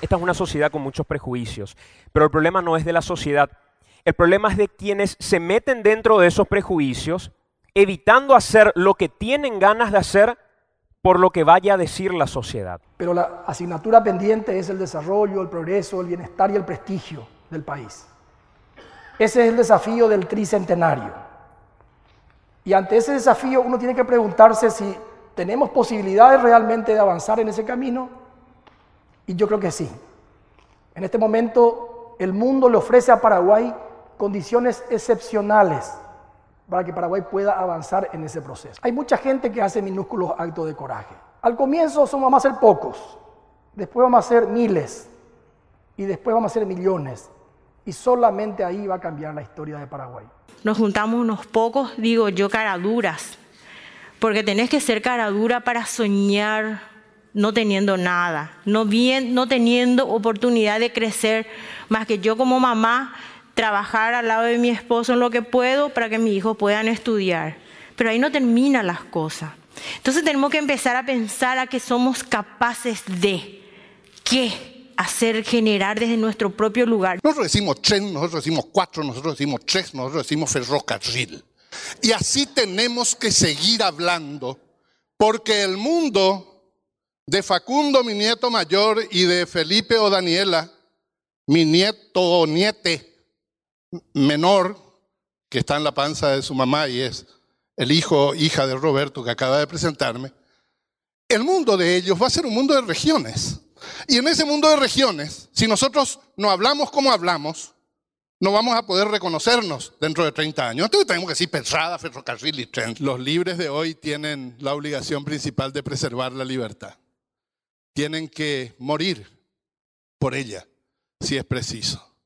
esta es una sociedad con muchos prejuicios, pero el problema no es de la sociedad, el problema es de quienes se meten dentro de esos prejuicios, evitando hacer lo que tienen ganas de hacer por lo que vaya a decir la sociedad. Pero la asignatura pendiente es el desarrollo, el progreso, el bienestar y el prestigio del país. Ese es el desafío del tricentenario. Y ante ese desafío uno tiene que preguntarse si tenemos posibilidades realmente de avanzar en ese camino. Y yo creo que sí. En este momento el mundo le ofrece a Paraguay condiciones excepcionales para que Paraguay pueda avanzar en ese proceso. Hay mucha gente que hace minúsculos actos de coraje. Al comienzo somos, vamos a ser pocos, después vamos a ser miles y después vamos a ser millones. Y solamente ahí va a cambiar la historia de Paraguay. Nos juntamos unos pocos, digo yo, caraduras, porque tenés que ser caradura para soñar no teniendo nada, no, bien, no teniendo oportunidad de crecer, más que yo como mamá trabajar al lado de mi esposo en lo que puedo para que mis hijos puedan estudiar. Pero ahí no terminan las cosas. Entonces tenemos que empezar a pensar a que somos capaces de qué hacer, generar desde nuestro propio lugar. Nosotros decimos tren, nosotros decimos cuatro, nosotros decimos tres, nosotros decimos ferrocarril. Y así tenemos que seguir hablando, porque el mundo de Facundo, mi nieto mayor, y de Felipe o Daniela, mi nieto o niete, menor que está en la panza de su mamá y es el hijo, hija de Roberto que acaba de presentarme, el mundo de ellos va a ser un mundo de regiones. Y en ese mundo de regiones, si nosotros no hablamos como hablamos, no vamos a poder reconocernos dentro de 30 años. Entonces tenemos que decir Petrada, ferrocarril y tren. Los libres de hoy tienen la obligación principal de preservar la libertad. Tienen que morir por ella, si es preciso.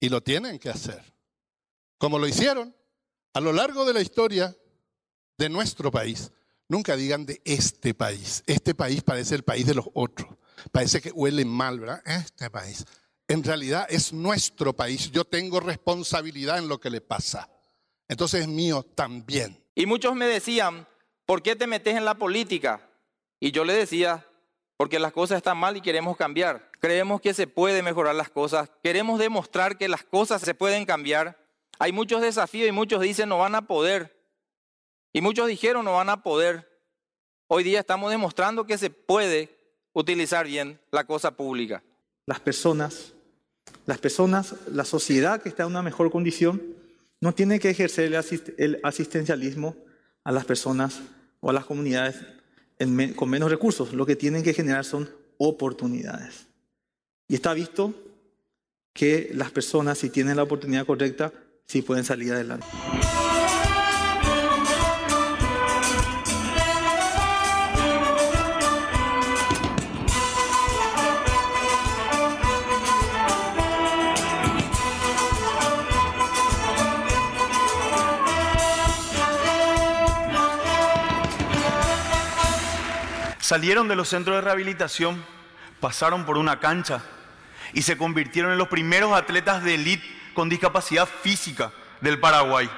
Y lo tienen que hacer. Como lo hicieron a lo largo de la historia de nuestro país. Nunca digan de este país. Este país parece el país de los otros. Parece que huele mal, ¿verdad? Este país. En realidad es nuestro país. Yo tengo responsabilidad en lo que le pasa. Entonces es mío también. Y muchos me decían, ¿por qué te metes en la política? Y yo le decía, porque las cosas están mal y queremos cambiar. Creemos que se puede mejorar las cosas. Queremos demostrar que las cosas se pueden cambiar. Hay muchos desafíos y muchos dicen no van a poder. Y muchos dijeron no van a poder. Hoy día estamos demostrando que se puede utilizar bien la cosa pública. Las personas, las personas, la sociedad que está en una mejor condición, no tiene que ejercer el asistencialismo a las personas o a las comunidades con menos recursos. Lo que tienen que generar son oportunidades. Y está visto que las personas, si tienen la oportunidad correcta, sí pueden salir adelante. Salieron de los centros de rehabilitación, pasaron por una cancha y se convirtieron en los primeros atletas de élite con discapacidad física del Paraguay.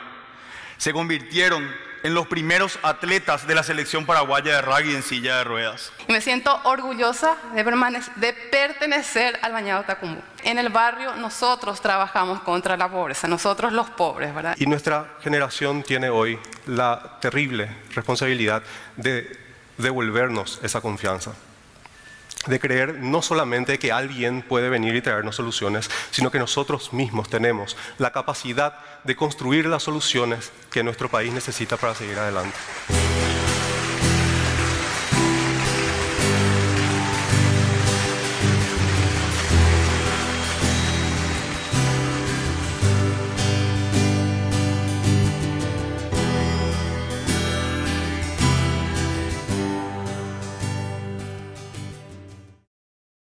Se convirtieron en los primeros atletas de la selección paraguaya de rugby en silla de ruedas. me siento orgullosa de, de pertenecer al Bañado Tacumbo. En el barrio nosotros trabajamos contra la pobreza, nosotros los pobres, ¿verdad? Y nuestra generación tiene hoy la terrible responsabilidad de devolvernos esa confianza. De creer no solamente que alguien puede venir y traernos soluciones, sino que nosotros mismos tenemos la capacidad de construir las soluciones que nuestro país necesita para seguir adelante.